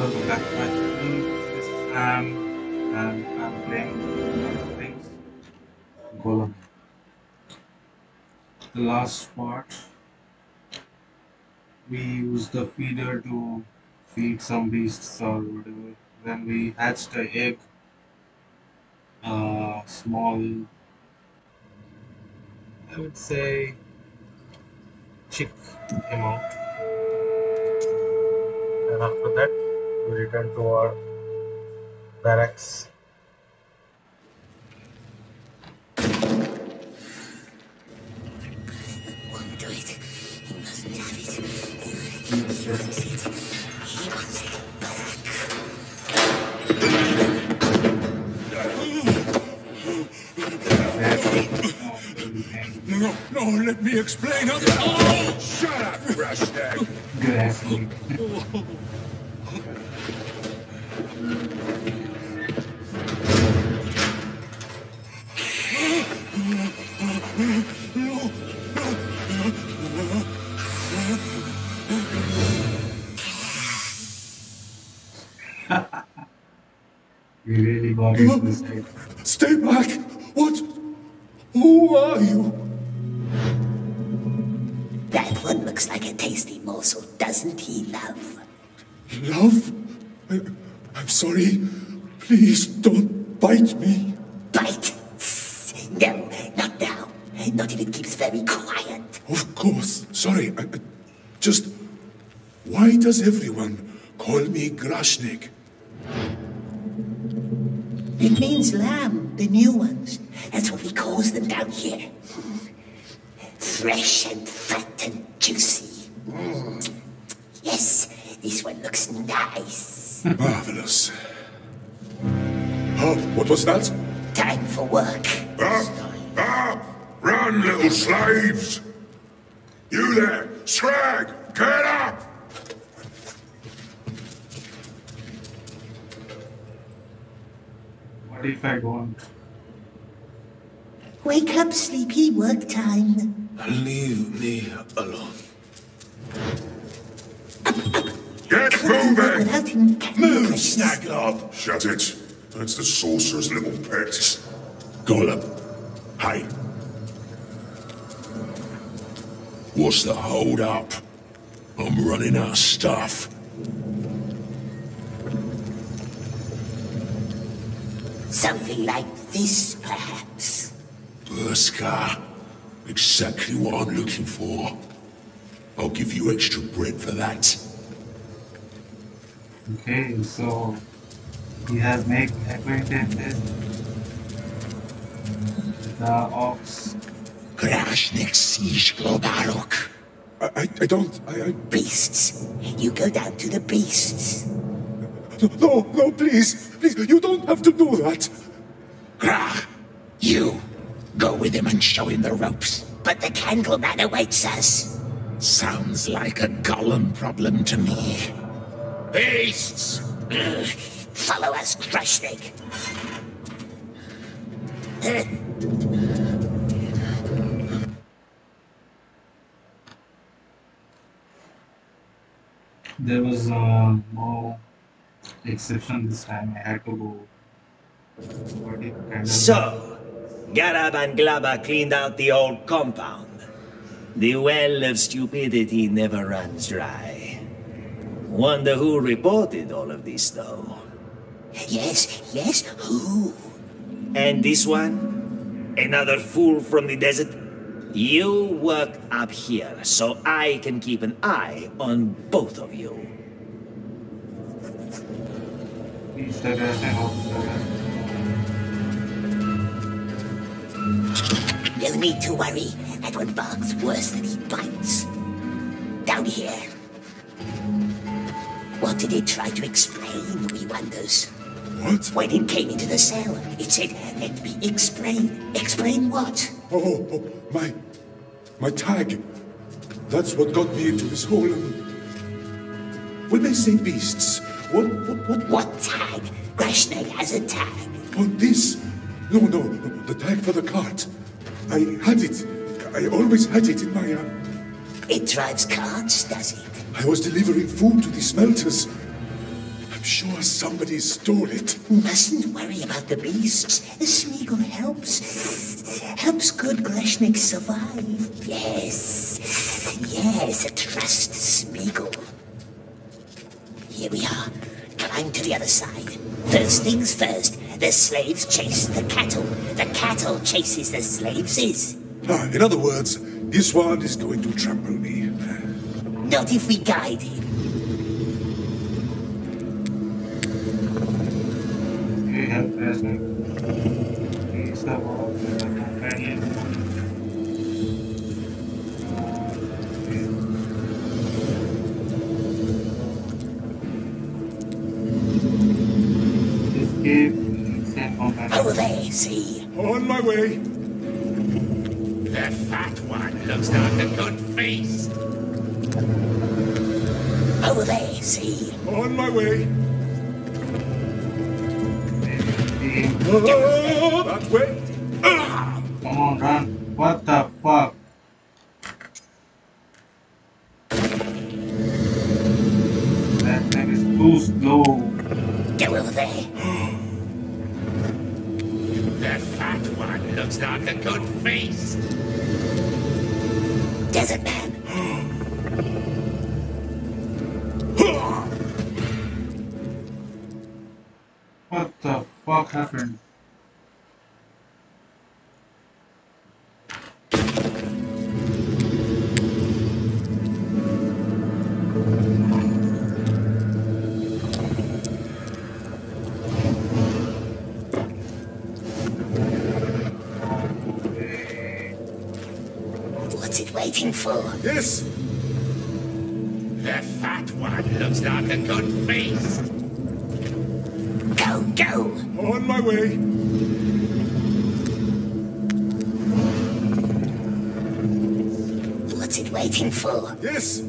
Welcome back to my channel. This is Sam and I'm playing things Gollum. The last part we used the feeder to feed some beasts or whatever. Then we hatched a egg, a small I would say chick came out. And after that we returned to our barracks. Won't do it. He mustn't have it. Yes, yes. He wants it That's everything. No, no, let me explain. Oh, shut up, Brashneck. Good asking. We really got into this fight. Stay back. What? Who are you? That one looks like a tasty morsel, doesn't he, love? Love? I, I'm sorry. Please don't bite me. Bite? No, not now. Not if it keeps very quiet. Of course. Sorry. I, I- just. Why does everyone call me Grashnik? It means lamb, the new ones. That's what we calls them down here. Fresh and fat and juicy. Mm. Yes, this one looks nice. Marvelous. Oh, what was that? Time for work. Up! Up! Run, little slaves! You there! Scrag! Get up! What if I don't? Wake up, sleepy, work time. Leave me alone. Get Can't moving! without him. can Move, Grace? Snaglob! Shut it. That's the sorcerer's little pet. Gollum. Hey. What's the hold up? I'm running out of stuff. Something like this, perhaps. Burska. Exactly what I'm looking for. I'll give you extra bread for that. Okay, so he has made acquaintances with the ox. Grashnik siege Globarok. I, I, I don't. I, I. Beasts. You go down to the beasts. No, no, please. Please, you don't have to do that. Grah, you go with him and show him the ropes. But the Candleman awaits us. Sounds like a Gollum problem to me. Beasts! Follow us, Grashnik. There was uh, no exception this time. I had to go. What if kind of So, Garab and Glaba cleaned out the old compound. The well of stupidity never runs dry. Wonder who reported all of this, though. Yes, yes, who? And this one? Another fool from the desert? You work up here, so I can keep an eye on both of you. each the rest and out the rest. No need to worry. That one barks worse than he bites. Down here. What did it try to explain, we wonders? What? When it came into the cell, it said, let me explain. Explain what? Oh, oh, oh my, my tag. That's what got me into this hole. When they say beasts, what, what, what, What tag? Grashnek has a tag. on this? No, no, no, the tag for the cart. I had it. I always had it in my, uh, It drives carts, does it? I was delivering food to the smelters. I'm sure somebody stole it. Mustn't worry about the beasts. Smeagol helps. Helps good Greshnik survive. Yes. Yes, a trust Smeagol. Here we are. Climb to the other side. First things first, the slaves chase the cattle. The cattle chases the slaves is. Ah, in other words, this one is going to trample me. Not if we guide him. You have send companion. Over there, see? On my way. The fat one looks like a good feast. Over there, see? On my way. Escape. That way. Come on, run. What the like a good feast. Desert man. What the fuck happened? Yes.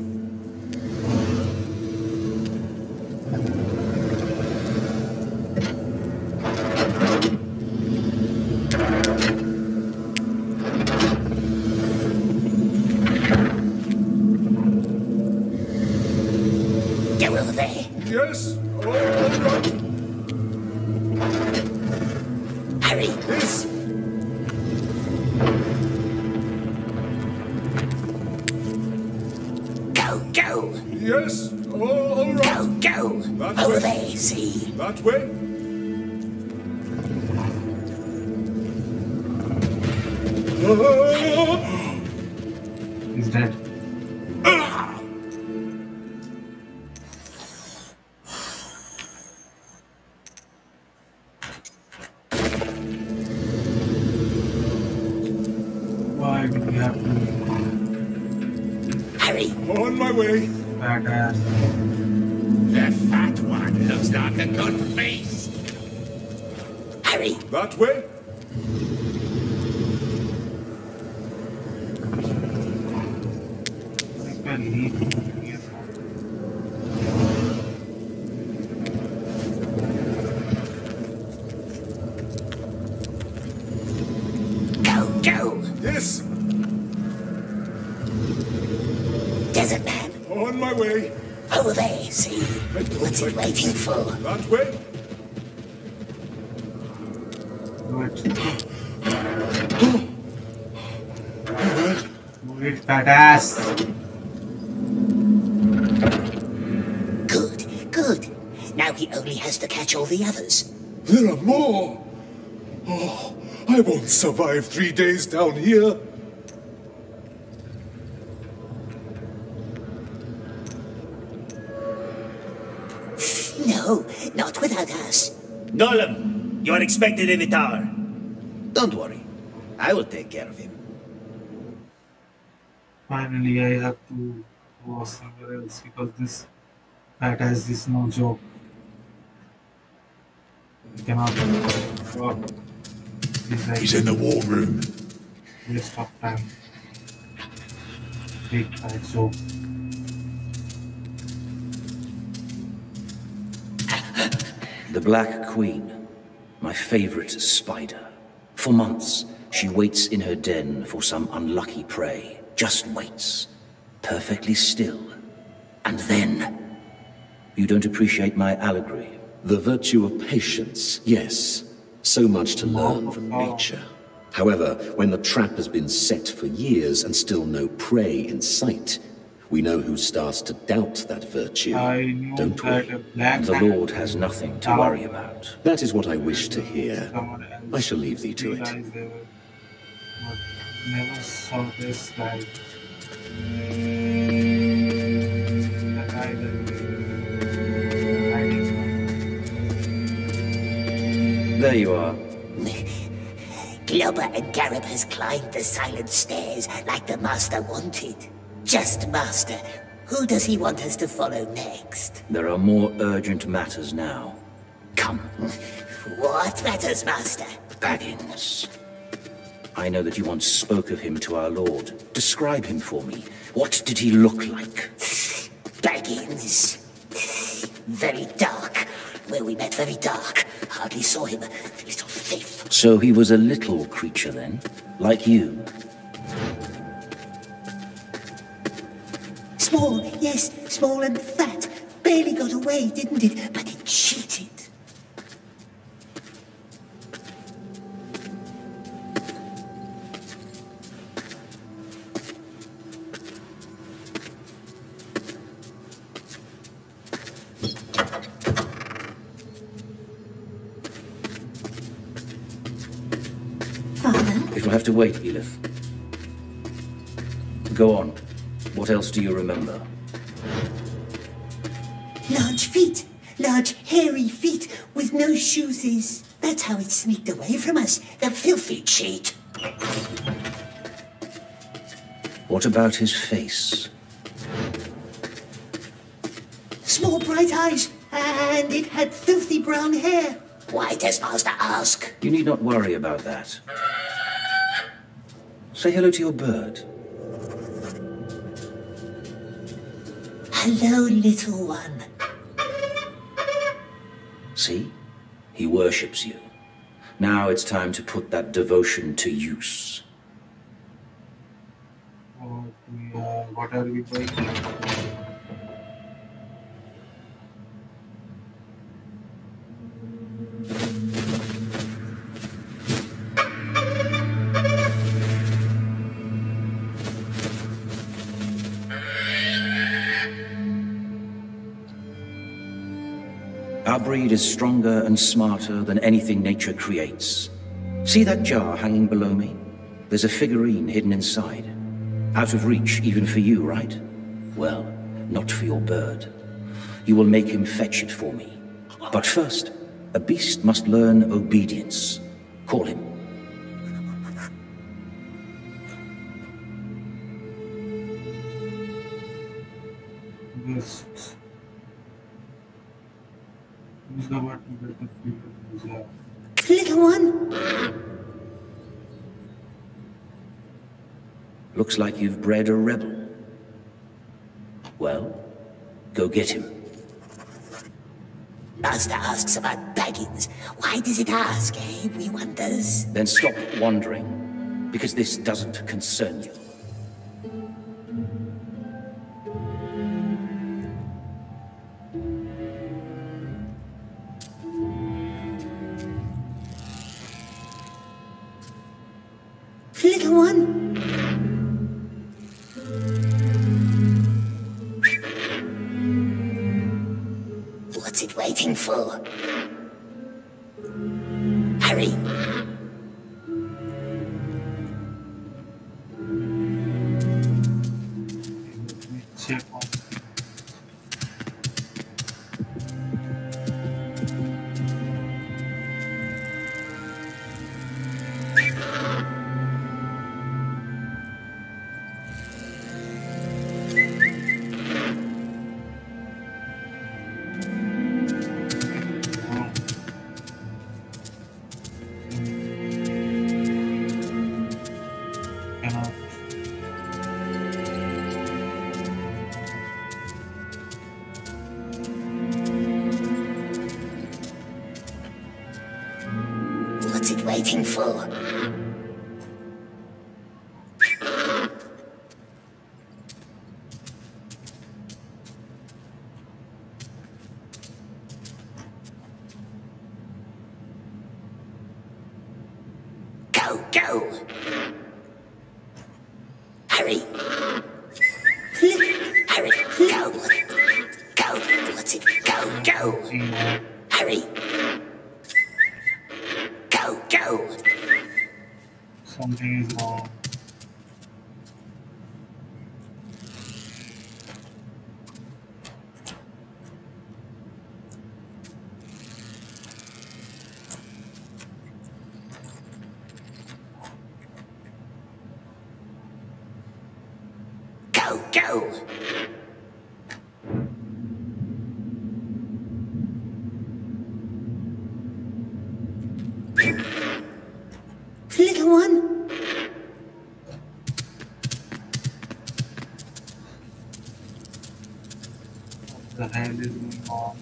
What's it waiting for? That way. Do it. Do it, badass. Good, good. Now he only has to catch all the others. There are more. Oh, I won't survive three days down here. No, not without us. Nolan, you are expected in the tower. Don't worry. I will take care of him. Finally, I have to go somewhere else because this badass is no joke. He's in the war room. Big joke. The Black Queen, my favorite spider. For months, she waits in her den for some unlucky prey. Just waits, perfectly still. And then, You don't appreciate my allegory. The virtue of patience, yes. So much to learn from nature. However, when the trap has been set for years and still no prey in sight, we know who starts to doubt that virtue, don't we? The Lord has nothing to worry about. That is what I wish to hear. I shall leave thee to it. realized they were- but never saw this. There you are. Globber and Garib has climbed the silent stairs like the Master wanted. Just Master, who does he want us to follow next? There are more urgent matters now. Come, What matters, Master? Baggins. I know that you once spoke of him to our Lord. Describe him for me. What did he look like? Baggins. Very dark. Where we met, very dark. Hardly saw him. Little thief. So he was a little creature then, like you. Small, yes, small and fat. Barely got away, didn't it? But to wait, Elith. Go on. What else do you remember? Large feet. Large, hairy feet with no shoes. That's how it sneaked away from us. The filthy cheat. What about his face? Small bright eyes. And it had filthy brown hair. Why does Master ask? You need not worry about that. Say hello to your bird. Hello, little one. See? He worships you. Now it's time to put that devotion to use. Oh, what, what are we doing? Is stronger and smarter than anything nature creates. See that jar hanging below me? There's a figurine hidden inside. Out of reach even for you, right? Well, not for your bird. You will make him fetch it for me. But first, a beast must learn obedience. Call him. This. Use the word to get the figure. Little one? Looks like you've bred a rebel. Well, go get him. Master asks about Baggins. Why does it ask, eh? We wonders. Then stop wondering, because this doesn't concern you. Waiting for? Go, go. Little one. What the hell is going on?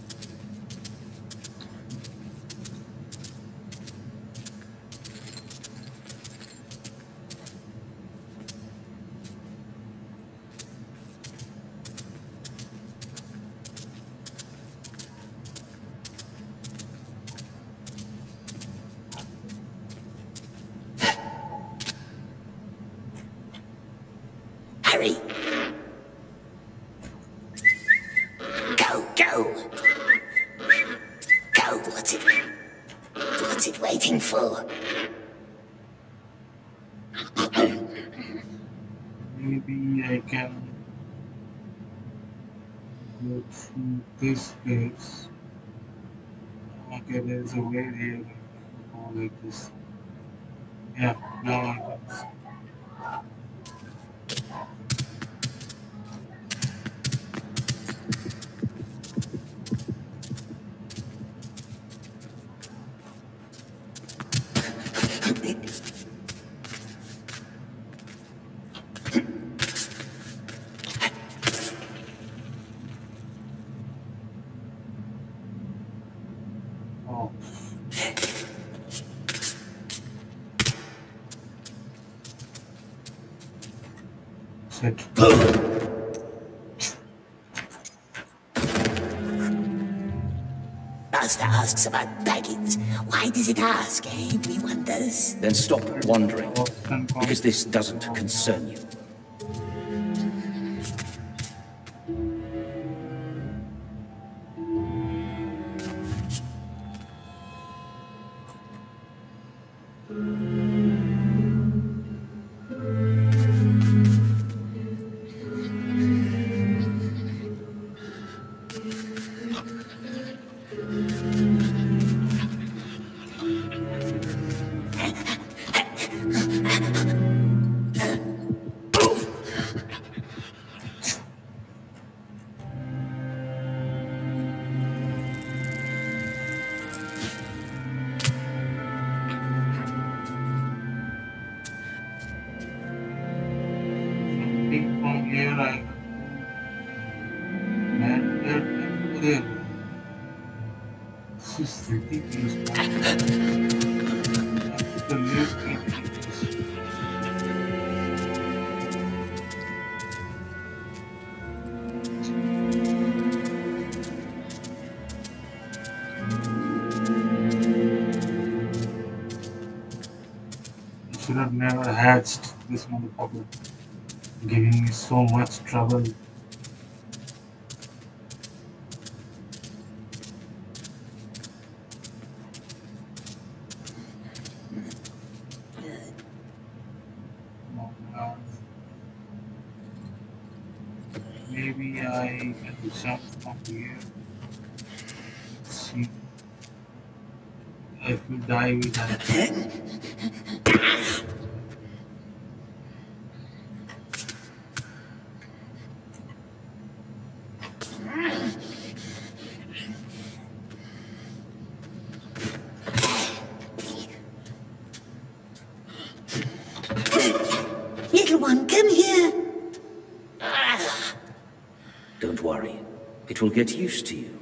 Hurry. Go, go. Go, what's it? What's it waiting for? Maybe I can go this place. Okay, there's a way here. Go like this. Yeah, now I can Does it? We. Then stop found. because this doesn't concern you. Never hatched this motherfucker. Giving me so much trouble. Maybe I can jump from here. See. If we die, we die. Little one, come here. Don't worry. It will get used to you.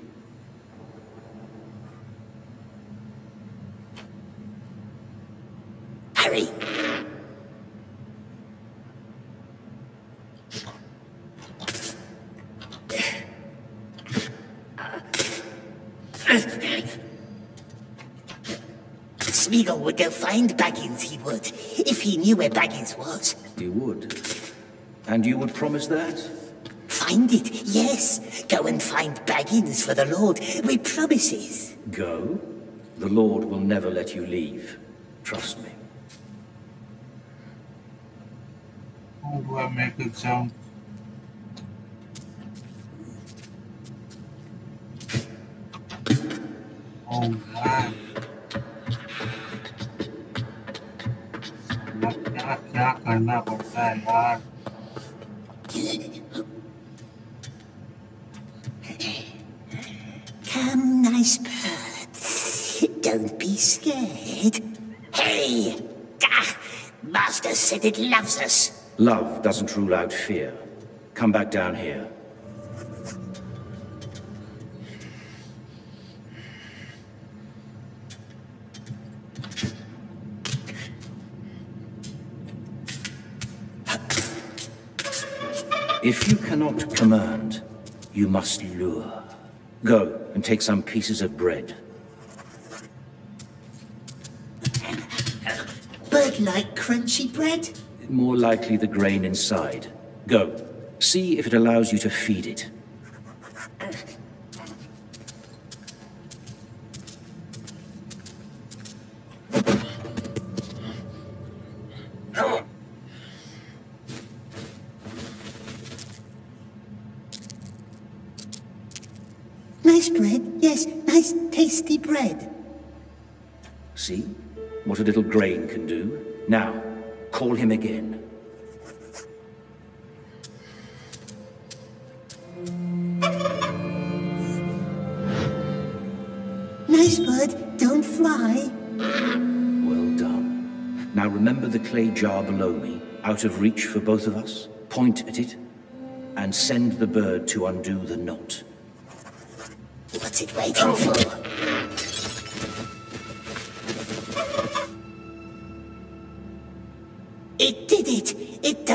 Hurry. Smeagol would go find Baggins, he would, if he knew where Baggins was. He would. And you would promise that? Find it, yes. Go and find Baggins for the Lord. We promises. Go? The Lord will never let you leave. Trust me. How do I make a jump? Come, nice bird. Don't be scared. Hey! Ah, Master said it loves us. Love doesn't rule out fear. Come back down here. If you cannot command, you must lure. Go and take some pieces of bread. Bird-like crunchy bread? More likely the grain inside. Go. See if it allows you to feed it. Nice bread. See? What a little grain can do. Now, call him again. Nice bird, don't fly. Well done. Now remember the clay jar below me, out of reach for both of us? Point at it, and send the bird to undo the knot. What's it waiting for?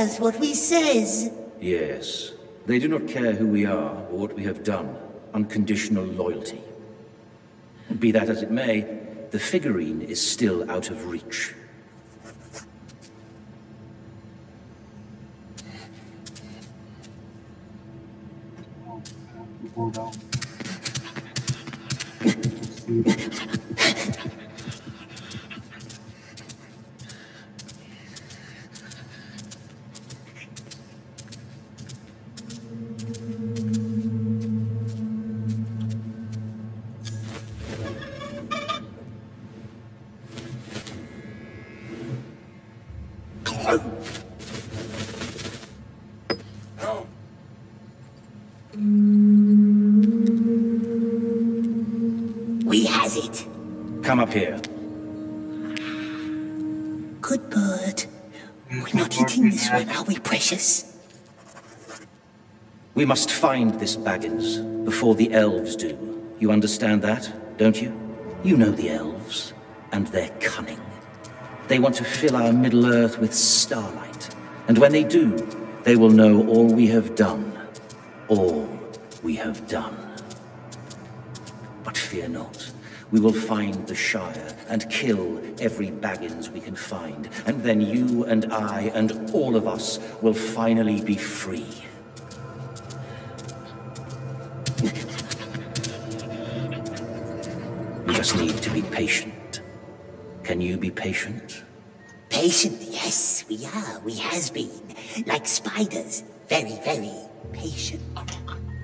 It does what we says! Yes. They do not care who we are or what we have done. Unconditional loyalty. Be that as it may, the figurine is still out of reach. We has it! Come up here. Good bird. We're not eating this one, are we, precious? We must find this Baggins before the elves do. You understand that, don't you? You know the elves, and their. They want to fill our Middle-earth with starlight, and when they do, they will know all we have done. All we have done. But fear not. We will find the Shire and kill every Baggins we can find, and then you and I and all of us will finally be free. We just need to be patient. Can you be patient? Patient, yes, we are. We has been. Like spiders. Very, very patient.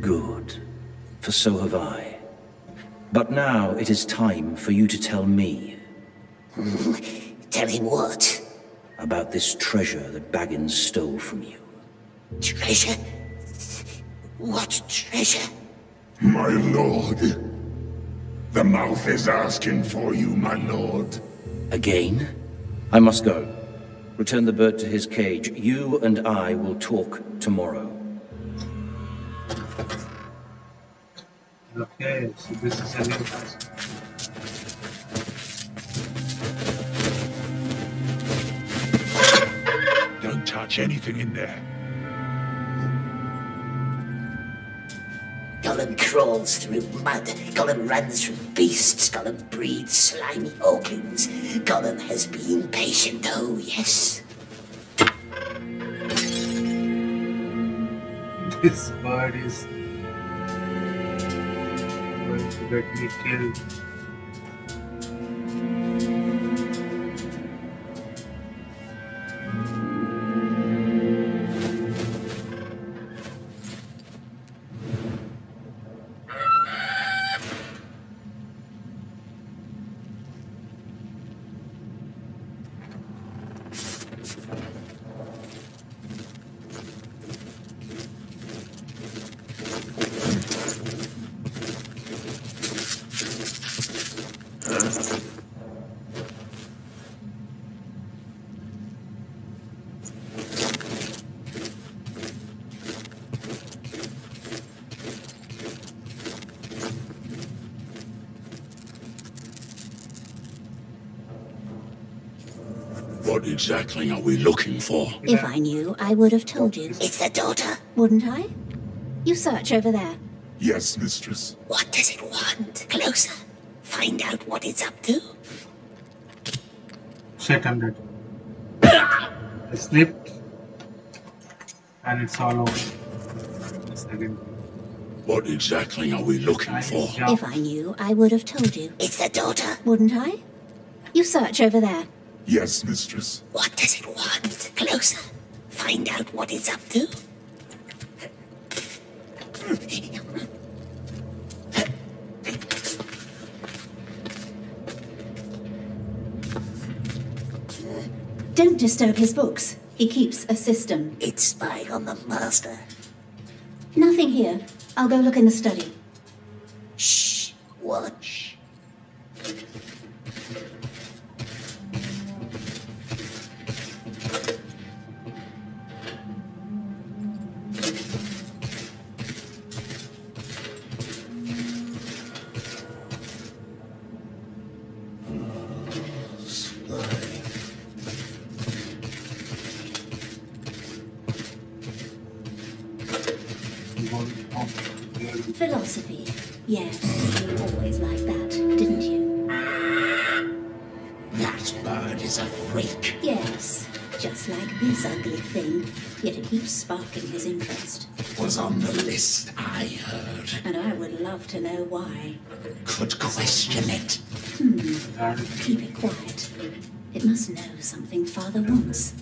Good. For so have I. But now it is time for you to tell me Tell him what? about this treasure that Baggins stole from you. Treasure? What treasure? My lord. The mouth is asking for you, my lord. Again? I must go. Return the bird to his cage. You and I will talk tomorrow. Okay, so this is a new. Don't touch anything in there. Gollum crawls through mud. Gollum runs from beasts. Gollum breeds slimy organs. Gollum has been patient, oh yes. This bird is going to get me killed. Exactly are we looking for? If I knew, I would have told you. It's the daughter. Wouldn't I? You search over there. Yes, mistress. What does it want? Closer. Find out what it's up to. Shit, I'm dead. I slipped. And it's all over. Second. What exactly are we looking for? Yeah. If I knew, I would have told you. It's the daughter. Wouldn't I? You search over there. Yes, mistress. What does it want? Closer. Find out what it's up to. Don't disturb his books. He keeps a system. It's spying on the master. Nothing here. I'll go look in the study. Just like this ugly thing. Yet it keeps sparking his interest. Was on the list, I heard. And I would love to know why. Could question it. Is Keep it quiet. It must know something Father wants.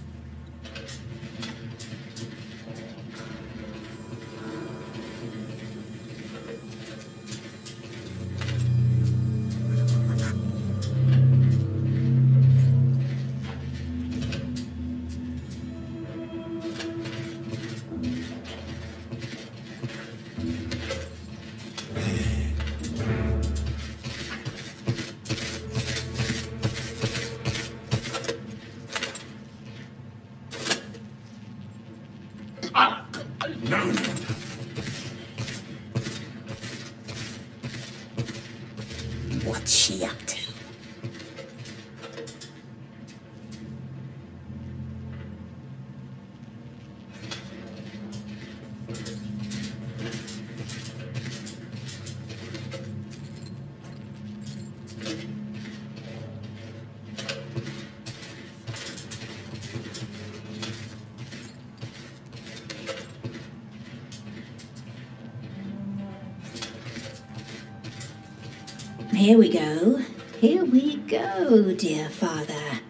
Here we go. Here we go, dear Father.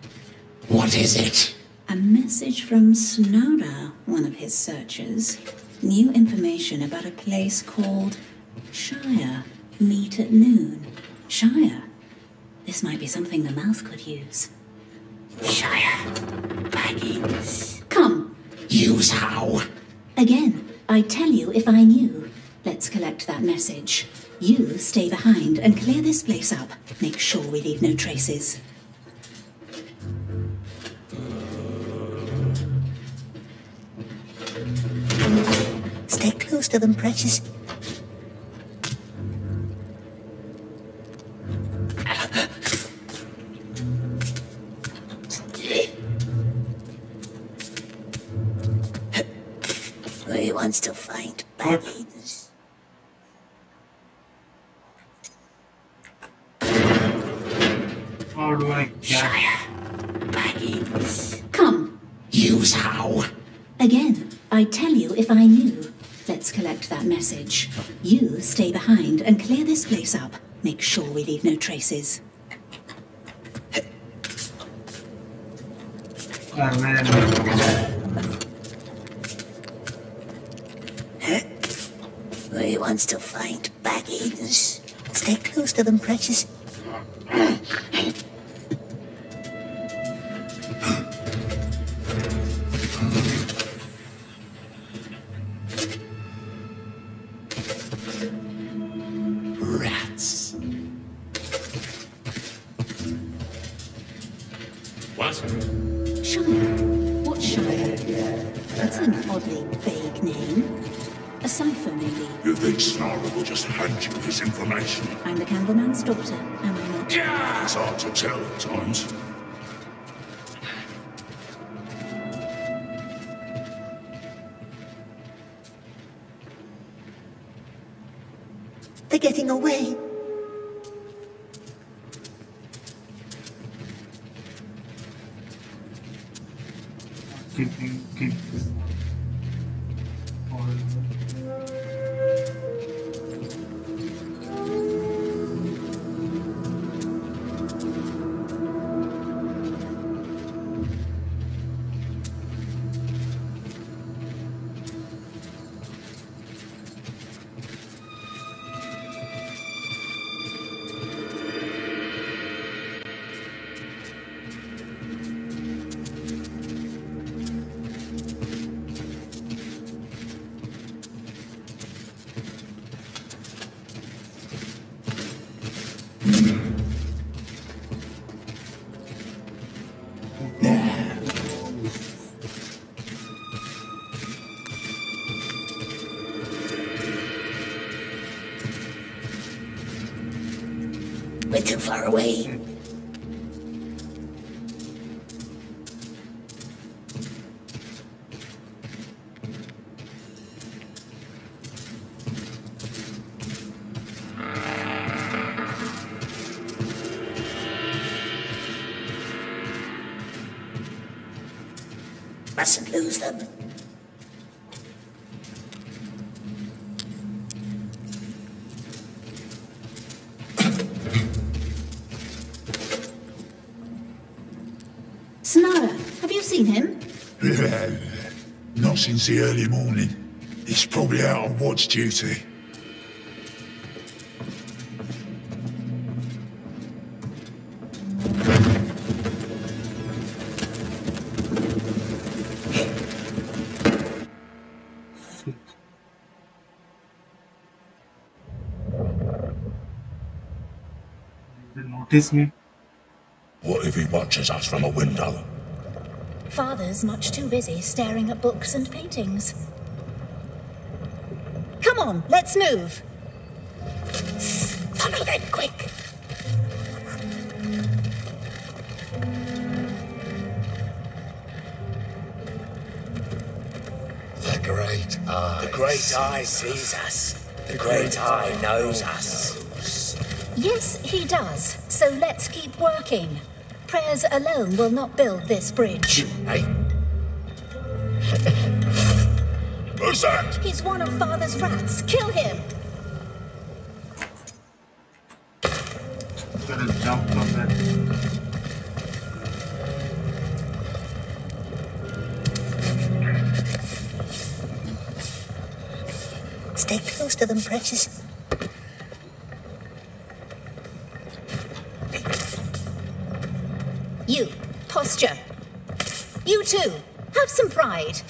What is it? A message from Snowda, one of his searchers. New information about a place called Shire. Meet at noon. Shire. This might be something the mouth could use. Shire. Baggins. Come. Use how? Again, I'd tell you if I knew. Let's collect that message. You stay behind and clear this place up. Make sure we leave no traces. Stay close to them, precious. He wants to find Baggins. How do I get? Come. Use how? Again, I'd tell you if I knew. Let's collect that message. You stay behind and clear this place up. Make sure we leave no traces. He wants to find Baggins. Stay close to them, precious. They're getting away. Mustn't lose them. Snara, have you seen him? Not since the early morning. He's probably out on watch duty. They notice me. What if he watches us from a window? Father's much too busy staring at books and paintings. Come on, let's move. Follow them quick. The Great Eye. The Great Eye sees us. The Great Eye knows us. Yes, he does. So let's keep working. Prayers alone will not build this bridge. Hey, Who's that? He's one of Father's rats. Kill him. Gotta jump on that. Stay close to them, precious. You, posture. You too. Have some pride.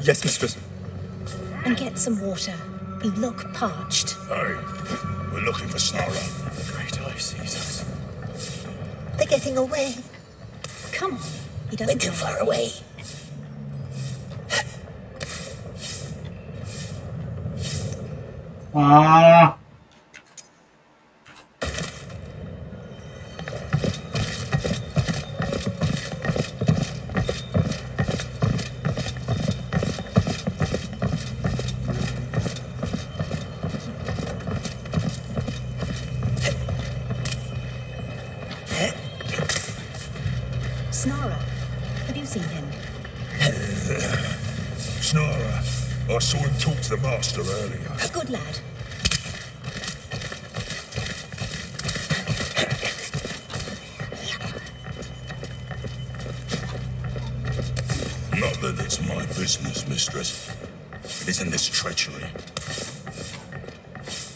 Yes, mistress. And get some water. You look parched. Hey, we're looking for Snarl. The great eye sees us. They're getting away. Come on. He We're too know. far away. Ah! Snara. Have you seen him? Snara. I saw him talk to the master earlier. A good lad. Not that it's my business, mistress. It isn't this treachery.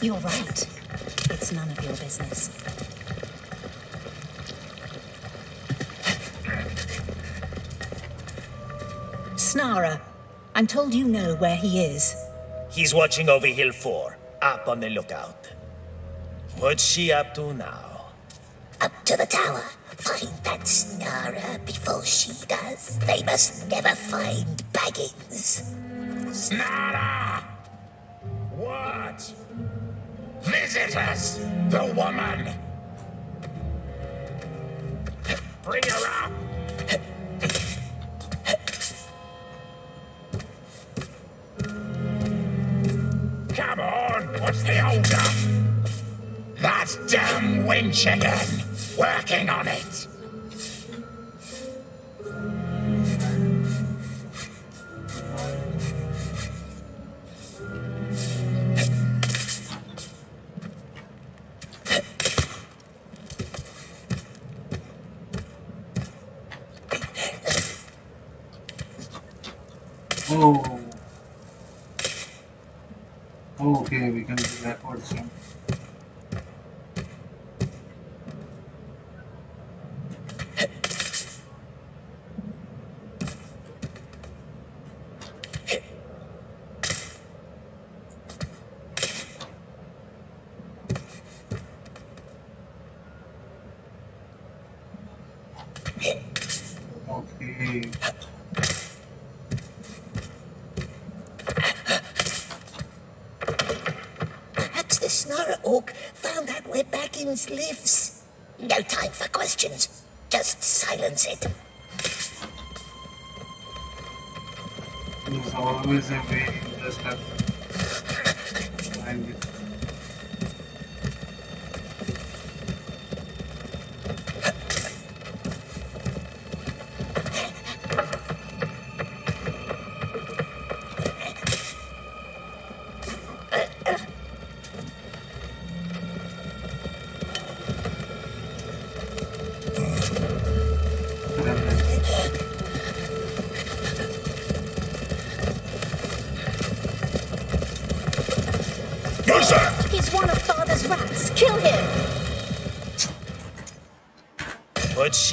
You're right. I'm told you know where he is. He's watching over Hill 4, up on the lookout. What's she up to now? Up to the tower. Find that Snara before she does. They must never find Baggins. Snara! What? Visitors! The woman! Bring her up! Again! Working on it! Snara Orc found out where Baggins lives. No time for questions. Just silence it. There's always a way to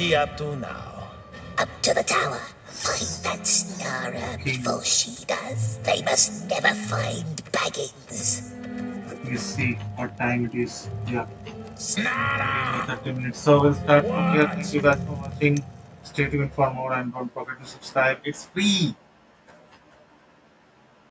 she up to now? Up to the tower. Find that Snara before she does. They must never find Baggins. You see what time it is. Yeah, Snara! 30 minutes. So we'll start from here. Thank you guys for watching. Stay tuned for more and don't forget to subscribe. It's free.